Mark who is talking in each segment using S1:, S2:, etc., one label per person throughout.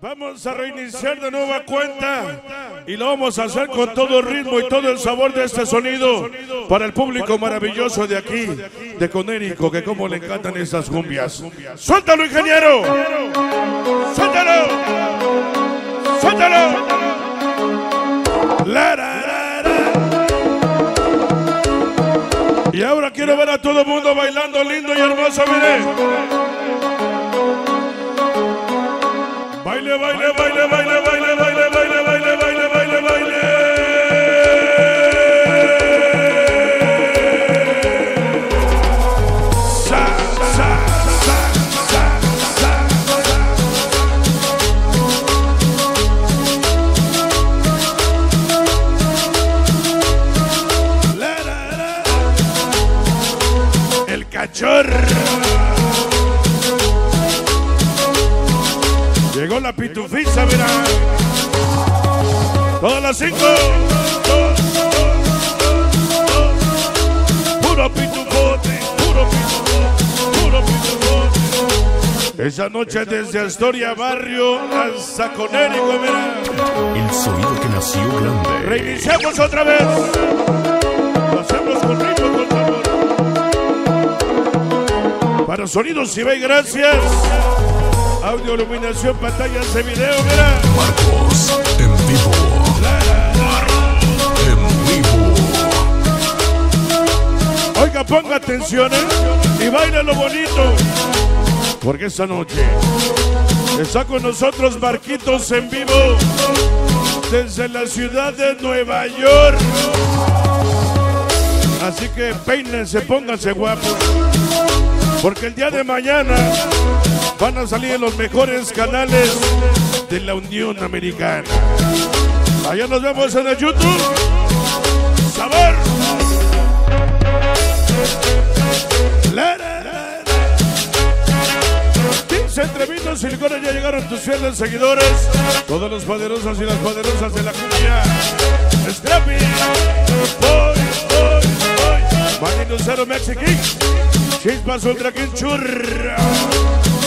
S1: Vamos a reiniciar de nueva cuenta y lo vamos a hacer con todo el ritmo y todo el sabor de este sonido para el público maravilloso de aquí, de Conérico, que como le encantan estas cumbias. ¡Suéltalo, ingeniero! ¡Suéltalo! ¡Suéltalo! Y ahora quiero ver a todo el mundo bailando lindo y hermoso, mire. El cachorro. Pitufiza, mira. Todas las cinco. Puro pitufote, puro pitufote, puro pitufote. Esa noche desde Astoria Barrio hasta Conérico, mira.
S2: El sonido que nació grande.
S1: Reiniciamos otra vez. Lo hacemos con ritmo, con sabor. Para sonidos y ve, gracias. Audio, iluminación, pantallas de video, mira.
S2: Marcos en vivo. En vivo.
S1: Oiga, ponga atención ¿eh? y baile lo bonito. Porque esta noche está con nosotros Marquitos en vivo desde la ciudad de Nueva York. Así que peínense, pónganse guapos. Porque el día de mañana van a salir en los mejores canales de la Unión Americana. Allá nos vemos en el YouTube. ¡Sabor! La, la, la, la. 15 entrevistas y licores ya llegaron tus fieles seguidores. Todos los poderosos y las poderosas de la cumbia. Scrappy. Boy, boy, boy. Marino Cero Mexican. Chispas Ultra King Churra.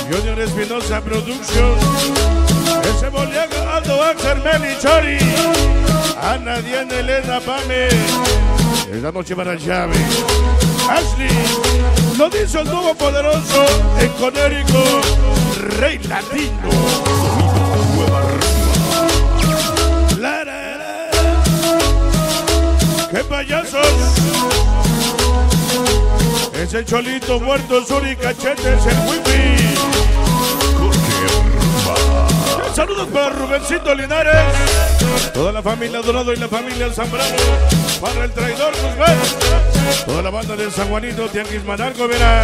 S1: Junior Espinosa Productions. Ese Boliaga Aldo Axel Meli Chori. Ana Diana Elena Pame. Esta noche para llave. Ashley. Lo dice el nuevo poderoso en Conérico. Rey Latino. La, la, la. ¡Qué payasos! Es Cholito muerto, sur y cachete, es el wifi. Saludos para Rubencito Linares, toda la familia Dorado y la familia Zambrano, para el traidor Guzmán, toda la banda de San Juanito, Tianguis Manarco, verá.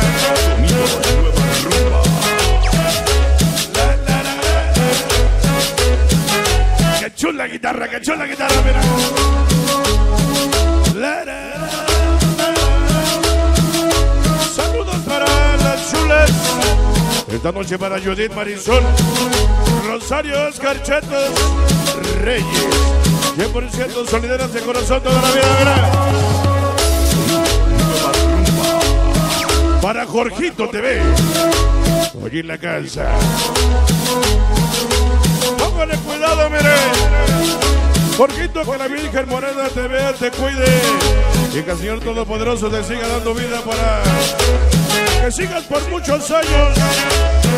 S1: Qué chula guitarra, qué chula guitarra, la. Saludos para las chulas. Esta noche para Judith Marisol, Rosario Oscar Chetos, Reyes. 100% solideras de corazón toda la vida, verá. Para Jorgito TV. Oye la casa. Póngale cuidado, mire. Jorgito, que la Virgen Morena te vea, te cuide. Y que el Señor Todopoderoso te siga dando vida para que sigas por muchos años.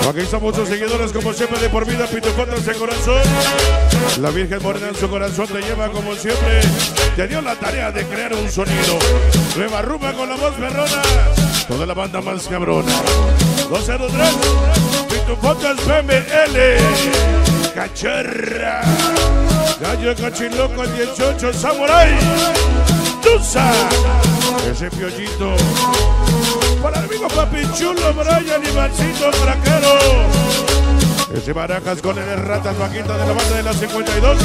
S1: Aquí están muchos seguidores, como siempre, de por vida, Pitucotas de corazón. La Virgen Morena en su corazón te lleva, como siempre, te dio la tarea de crear un sonido. Nueva rumba con la voz perrona. Toda la banda más cabrona. 203, Pitucotas BML. Cachorra. Gallo Cachiloco, el 18, Samurai. Ese piollito. Para el amigo Papi Chulo, Brian y Marcito Fraquero. Ese Baracas con el Ratas Vaquita de la banda de la 52.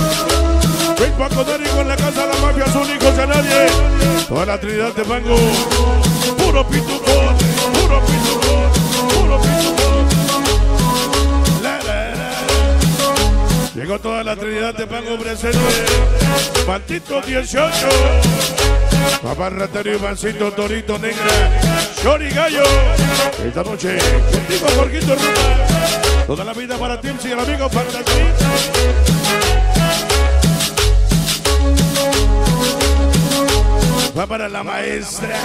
S1: Ven Paco Dani con la casa de la mafia, son hijos de nadie. Toda la Trinidad de Mango. Puro pitucón, puro pitucón, puro la. Llegó toda la Trinidad de Mango presente. Pantito 18. Papá Ratero, Ivancito, Torito Negra, Chori Gallo. Esta noche, contigo, Jorgito Roma. Toda la vida para ti, y el amigo ti. Va para la maestra.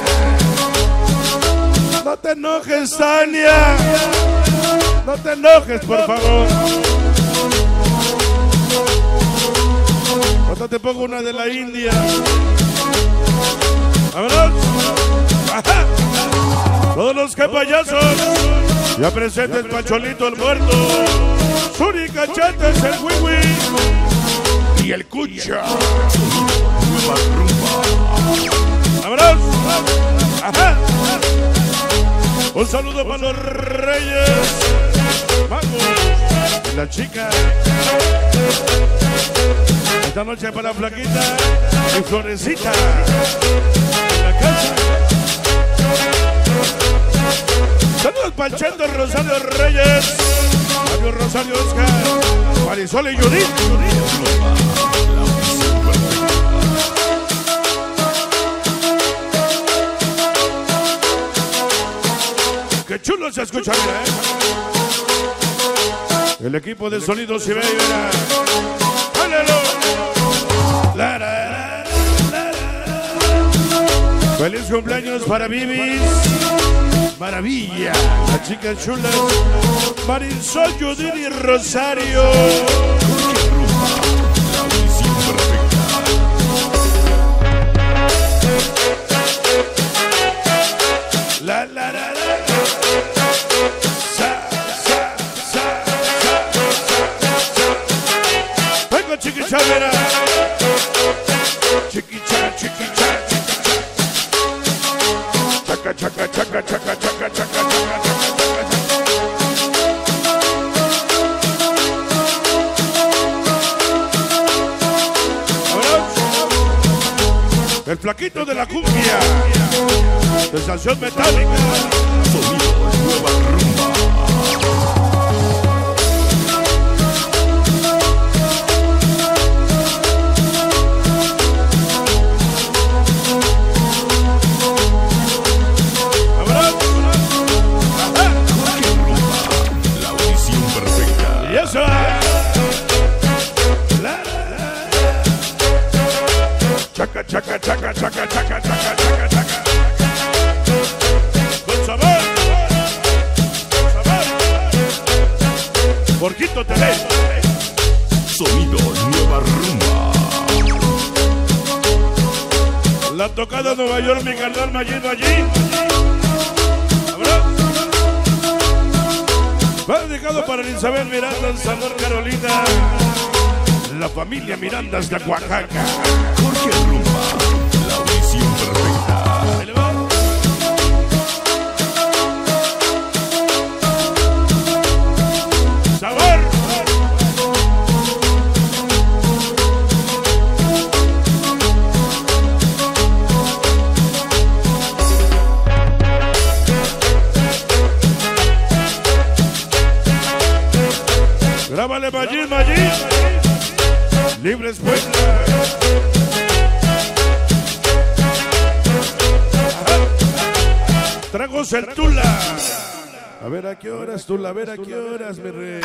S1: No te enojes, Tania. No te enojes, por favor. Ahora te pongo una de la India. ¡Vámonos! Todos los que payasos. Ya presentes Pacholito el muerto. Suri Cachetes el Wiwi. Y el Cucha. ¡Vámonos! ¡Ajá! Un saludo para los reyes. Vamos. La chica. Esta noche para la flaquita y florecita. La casa. Saludos para Chendo Rosario Reyes. Mario Rosario Oscar. Marisol y Judith. Qué chulo se escucha, ¿eh? El equipo de sonido se Feliz cumpleaños para Bibis. Maravilla. La chica chula. Marisol, Judith Rosario. Chaca, chaca, chaca, chaca, chaca, chaca, chaca, chaca. Vámonos. El flaquito de la cumbia. Sensación metálica.
S2: Sonido Nueva
S1: Porquito TV.
S2: Sonido Nueva Rumba.
S1: La tocada Nueva York, mi carnal Mayito allí. Vámonos. Va dedicado para Elizabeth Miranda en San Carolina. La familia Miranda es de Oaxaca.
S2: Jorge Rumba.
S1: Magín, Magín. Libres Puebla. Tragos el Tula. A ver a qué horas, Tula, a ver a qué horas, mi rey.